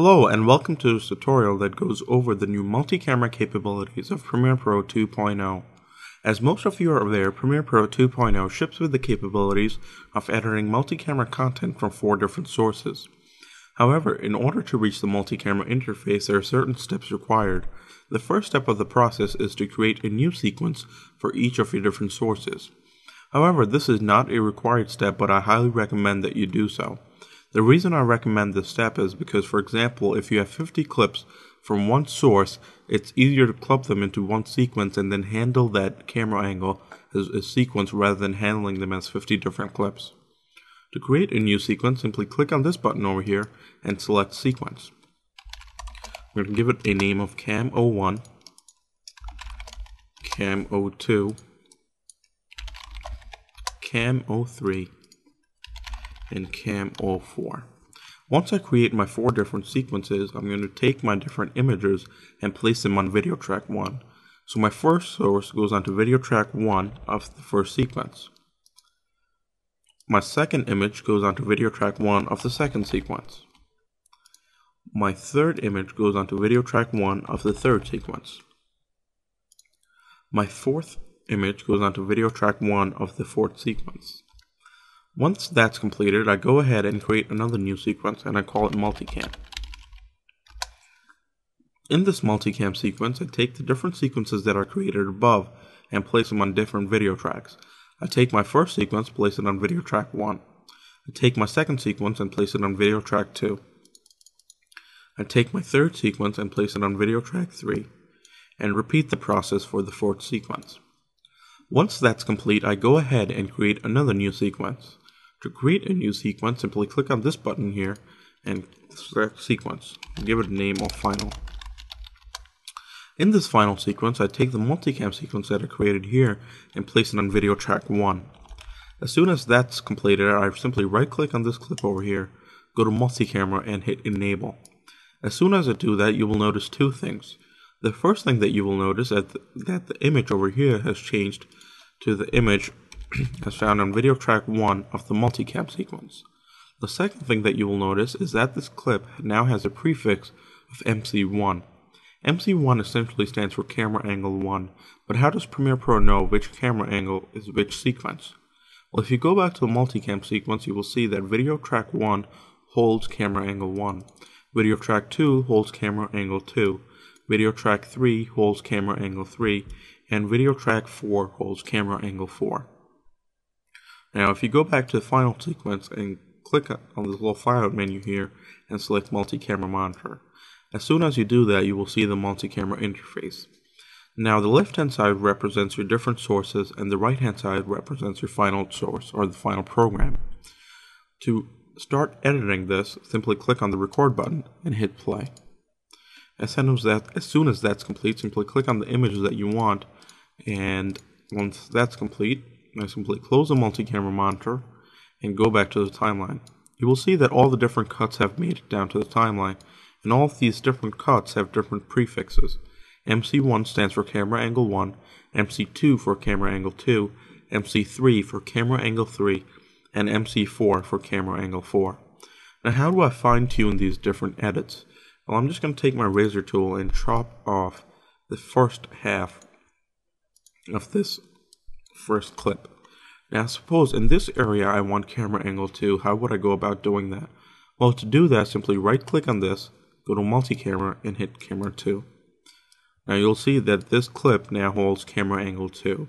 Hello and welcome to this tutorial that goes over the new multi-camera capabilities of Premiere Pro 2.0. As most of you are aware, Premiere Pro 2.0 ships with the capabilities of editing multi-camera content from four different sources. However, in order to reach the multi-camera interface, there are certain steps required. The first step of the process is to create a new sequence for each of your different sources. However, this is not a required step, but I highly recommend that you do so. The reason I recommend this step is because, for example, if you have 50 clips from one source, it's easier to club them into one sequence and then handle that camera angle as a sequence rather than handling them as 50 different clips. To create a new sequence, simply click on this button over here and select Sequence. We're going to give it a name of Cam01, Cam02, Cam03, and Cam04. Once I create my four different sequences, I'm going to take my different images and place them on video track 1. So my first source goes onto video track 1 of the first sequence. My second image goes onto video track 1 of the second sequence. My third image goes onto video track 1 of the third sequence. My fourth image goes onto video track 1 of the fourth sequence. Once that's completed, I go ahead and create another new sequence and I call it multicam. In this multicam sequence, I take the different sequences that are created above and place them on different video tracks. I take my first sequence, place it on video track 1. I take my second sequence and place it on video track 2. I take my third sequence and place it on video track 3, and repeat the process for the fourth sequence. Once that's complete, I go ahead and create another new sequence. To create a new sequence, simply click on this button here and select sequence. Give it a name of final. In this final sequence, I take the multicam sequence that I created here and place it on video track 1. As soon as that's completed, I simply right click on this clip over here, go to multi-camera and hit enable. As soon as I do that, you will notice two things. The first thing that you will notice is that the image over here has changed to the image as found on video track 1 of the multicam sequence. The second thing that you will notice is that this clip now has a prefix of MC1. MC1 essentially stands for camera angle 1, but how does Premiere Pro know which camera angle is which sequence? Well, if you go back to the multicam sequence, you will see that video track 1 holds camera angle 1, video track 2 holds camera angle 2, video track 3 holds camera angle 3, and video track 4 holds camera angle 4. Now, if you go back to the final sequence and click on this little file menu here and select multi-camera monitor, as soon as you do that, you will see the multi-camera interface. Now, the left-hand side represents your different sources, and the right-hand side represents your final source, or the final program. To start editing this, simply click on the record button and hit play. As soon as, that, as soon as that's complete, simply click on the images that you want, and once that's complete, I simply close the multi-camera monitor and go back to the timeline. You will see that all the different cuts have made it down to the timeline, and all of these different cuts have different prefixes. MC1 stands for camera angle 1, MC2 for camera angle 2, MC3 for camera angle 3, and MC4 for camera angle 4. Now how do I fine tune these different edits? Well I'm just going to take my razor tool and chop off the first half of this first clip. Now suppose in this area I want camera angle 2, how would I go about doing that? Well to do that simply right click on this, go to multi-camera and hit camera 2. Now you'll see that this clip now holds camera angle 2.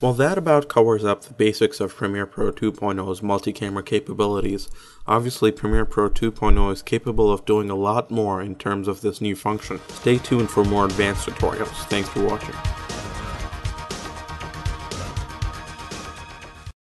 Well that about covers up the basics of Premiere Pro 2.0's multi-camera capabilities. Obviously Premiere Pro 2.0 is capable of doing a lot more in terms of this new function. Stay tuned for more advanced tutorials. Thanks for watching.